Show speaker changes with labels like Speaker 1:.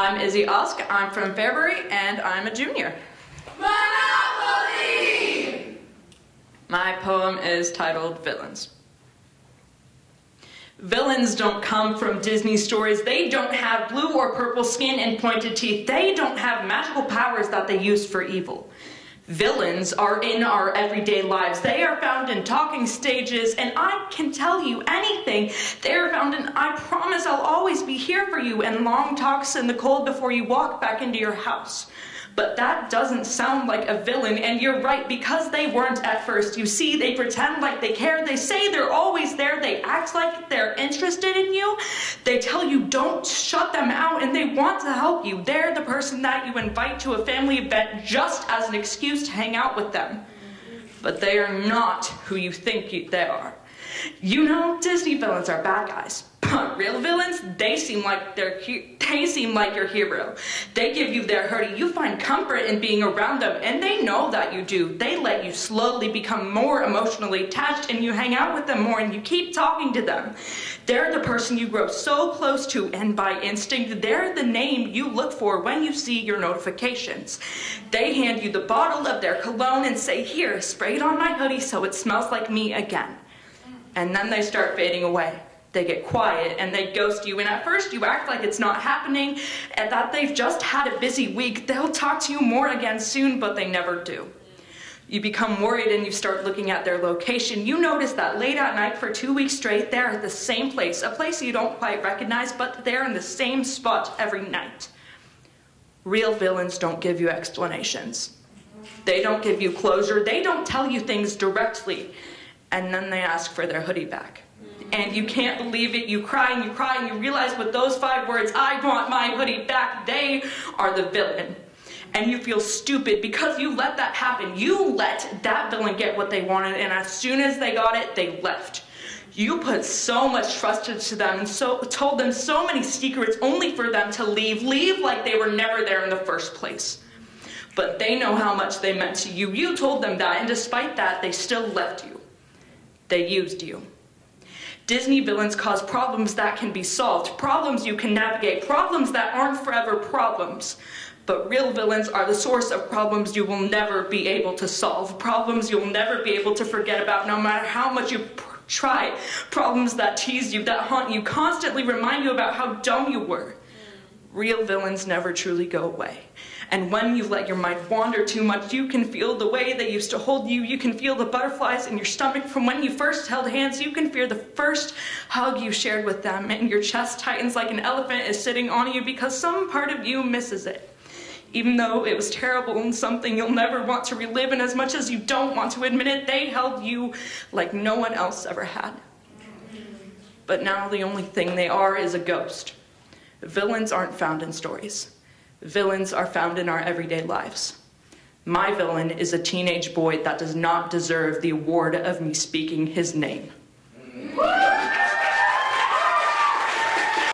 Speaker 1: I'm Izzy Osk, I'm from Fairbury, and I'm a junior.
Speaker 2: Monopoly!
Speaker 1: My poem is titled Villains. Villains don't come from Disney stories. They don't have blue or purple skin and pointed teeth. They don't have magical powers that they use for evil. Villains are in our everyday lives. They are found in talking stages, and I can tell you anything. They are found in I promise I'll always be here for you and long talks in the cold before you walk back into your house. But that doesn't sound like a villain, and you're right, because they weren't at first. You see, they pretend like they care, they say they're always there, they act like they're interested in you. They tell you don't shut them out, and they want to help you. They're the person that you invite to a family event just as an excuse to hang out with them. But they are not who you think they are. You know, Disney villains are bad guys. Real villains, they seem like they're they seem like your hero. They give you their hurting. You find comfort in being around them, and they know that you do. They let you slowly become more emotionally attached, and you hang out with them more, and you keep talking to them. They're the person you grow so close to, and by instinct, they're the name you look for when you see your notifications. They hand you the bottle of their cologne and say, Here, spray it on my hoodie so it smells like me again. And then they start fading away they get quiet and they ghost you. And at first you act like it's not happening and that they've just had a busy week. They'll talk to you more again soon, but they never do. You become worried and you start looking at their location. You notice that late at night for two weeks straight, they're at the same place, a place you don't quite recognize, but they're in the same spot every night. Real villains don't give you explanations. They don't give you closure. They don't tell you things directly. And then they ask for their hoodie back and you can't believe it. You cry and you cry and you realize with those five words, I want my hoodie back, they are the villain. And you feel stupid because you let that happen. You let that villain get what they wanted, and as soon as they got it, they left. You put so much trust into them and so told them so many secrets only for them to leave, leave like they were never there in the first place. But they know how much they meant to you. You told them that, and despite that, they still left you. They used you. Disney villains cause problems that can be solved, problems you can navigate, problems that aren't forever problems. But real villains are the source of problems you will never be able to solve, problems you'll never be able to forget about no matter how much you try, problems that tease you, that haunt you, constantly remind you about how dumb you were. Real villains never truly go away. And when you let your mind wander too much, you can feel the way they used to hold you. You can feel the butterflies in your stomach from when you first held hands. You can feel the first hug you shared with them, and your chest tightens like an elephant is sitting on you because some part of you misses it. Even though it was terrible and something you'll never want to relive, and as much as you don't want to admit it, they held you like no one else ever had. But now the only thing they are is a ghost. Villains aren't found in stories. Villains are found in our everyday lives. My villain is a teenage boy that does not deserve the award of me speaking his name.